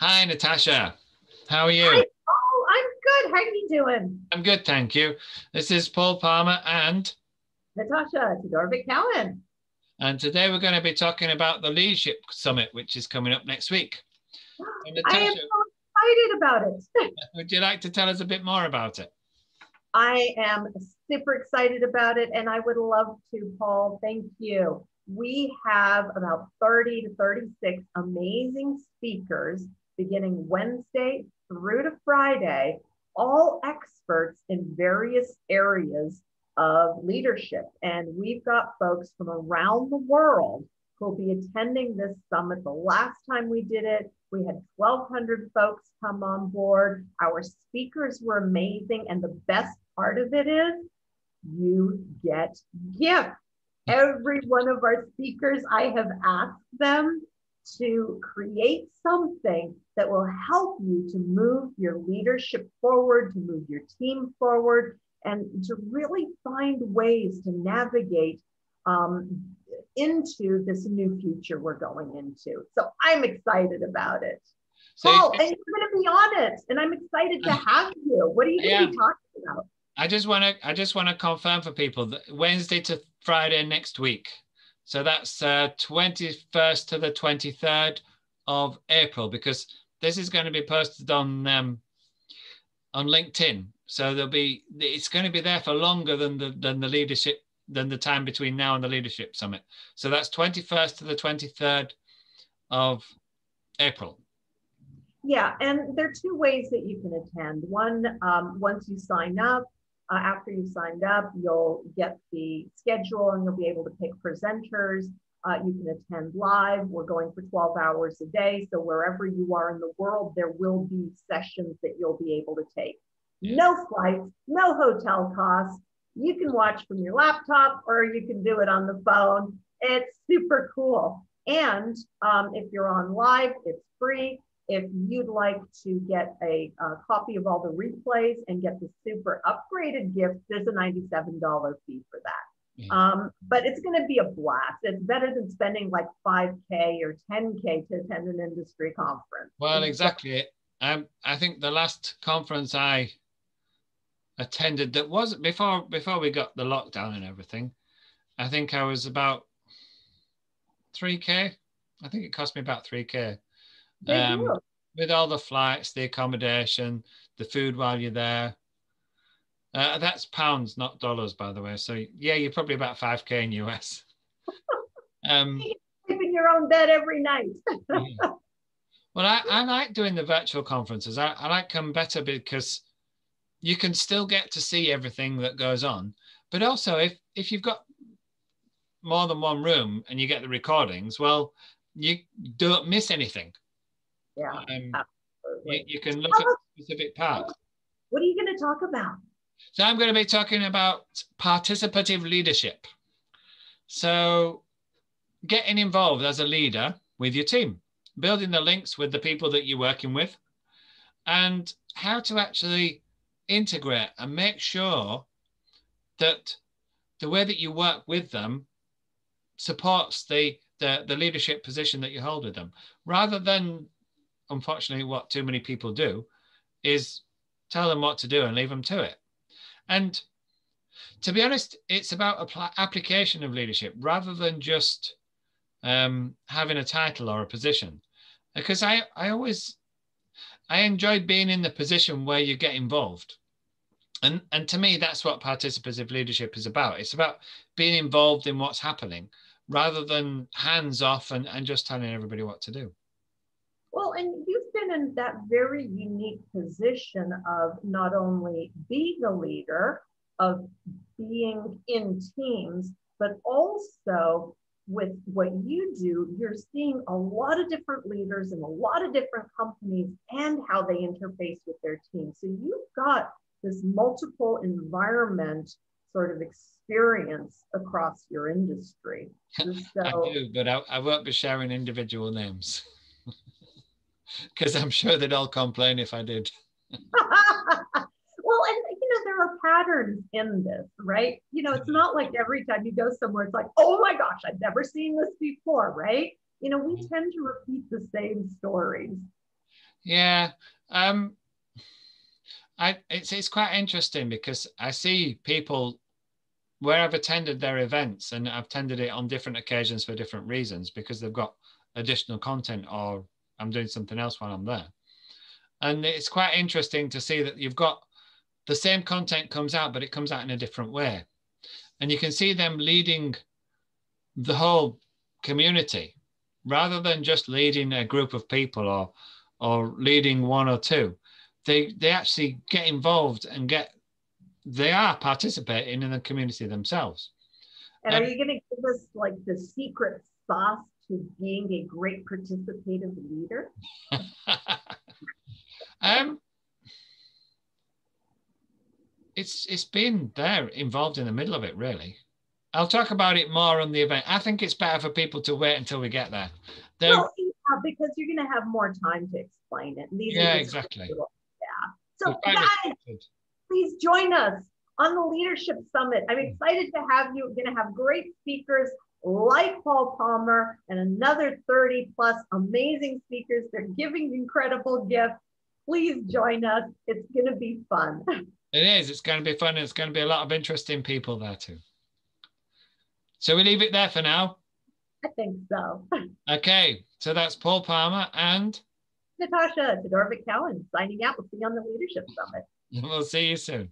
Hi, Natasha. How are you? Hi, Paul. I'm good. How are you doing? I'm good, thank you. This is Paul Palmer, and Natasha Todorovic Cowan. and today we're going to be talking about the Leadership Summit, which is coming up next week. And I am so excited about it. would you like to tell us a bit more about it? I am super excited about it, and I would love to, Paul. Thank you. We have about 30 to 36 amazing speakers beginning Wednesday through to Friday, all experts in various areas of leadership. And we've got folks from around the world who'll be attending this summit. The last time we did it, we had 1,200 folks come on board. Our speakers were amazing. And the best part of it is you get gifts. Every one of our speakers, I have asked them to create something that will help you to move your leadership forward, to move your team forward, and to really find ways to navigate um, into this new future we're going into. So I'm excited about it. So Paul, and you're going to be on it, and I'm excited to have you. What are you going to Yeah. be talking about? I just want to I just want to confirm for people that Wednesday to Friday next week. So that's uh, 21st to the 23rd of April because this is going to be posted on um, on LinkedIn. So there'll be it's going to be there for longer than the than the leadership than the time between now and the leadership summit. So that's 21st to the 23rd of April. Yeah, and there are two ways that you can attend. One, um, once you sign up, uh, after you signed up, you'll get the schedule and you'll be able to pick presenters. Uh, you can attend live. We're going for 12 hours a day. So wherever you are in the world, there will be sessions that you'll be able to take. Yeah. No flights, no hotel costs. You can watch from your laptop or you can do it on the phone. It's super cool. And um, if you're on live, it's free. If you'd like to get a, uh copy of all the replays and get the super upgraded gift, there's a $97 fee for that. Um, but it's going to be a blast. It's better than spending like 5K or 10K to attend an industry conference. Well, exactly. Um, I think the last conference I attended that was before before we got the lockdown and everything. I think I was about three k. I think it cost me about three k They um, with all the flights, the accommodation, the food while you're there. Uh, that's pounds, not dollars, by the way. So yeah, you're probably about five k in US. um, in your own bed every night. yeah. Well, I, I like doing the virtual conferences. I, I like them better because you can still get to see everything that goes on. But also, if if you've got more than one room and you get the recordings, well, you don't miss anything. Yeah, Um, you, you can look at specific parts. What are you going to talk about? So I'm going to be talking about participative leadership. So getting involved as a leader with your team, building the links with the people that you're working with, and how to actually integrate and make sure that the way that you work with them supports the, the, the leadership position that you hold with them, rather than, unfortunately, what too many people do is tell them what to do and leave them to it. And to be honest, it's about application of leadership rather than just um, having a title or a position. Because I, I always, I enjoy being in the position where you get involved. And, and to me, that's what participative leadership is about. It's about being involved in what's happening rather than hands off and, and just telling everybody what to do. Well, and you've been in that very unique position of not only being a leader, of being in teams, but also with what you do, you're seeing a lot of different leaders in a lot of different companies and how they interface with their team. So you've got this multiple environment sort of experience across your industry. So, I do, but I, I won't be sharing individual names because I'm sure they'd all complain if I did. well, and you know, there are patterns in this, right? You know, it's not like every time you go somewhere, it's like, oh my gosh, I've never seen this before, right? You know, we tend to repeat the same stories. Yeah. Um, I, it's, it's quite interesting because I see people where I've attended their events and I've attended it on different occasions for different reasons because they've got additional content or I'm doing something else while I'm there. And it's quite interesting to see that you've got the same content comes out, but it comes out in a different way. And you can see them leading the whole community rather than just leading a group of people or or leading one or two. They they actually get involved and get they are participating in the community themselves. And um, are you going to give us like the secret sauce to being a great participative leader? um, it's it's been there involved in the middle of it really. I'll talk about it more on the event. I think it's better for people to wait until we get there. Well, yeah, because you're going to have more time to explain it. These yeah, exactly. Little, yeah. So guys, please join us on the Leadership Summit. I'm excited to have you. We're going to have great speakers like Paul Palmer and another 30 plus amazing speakers. They're giving incredible gifts. Please join us. It's going to be fun. It is. It's going to be fun. It's going to be a lot of interesting people there too. So we leave it there for now. I think so. Okay. So that's Paul Palmer and Natasha Todorovic Cowan signing out. We'll see you on the Leadership Summit. We'll see you soon.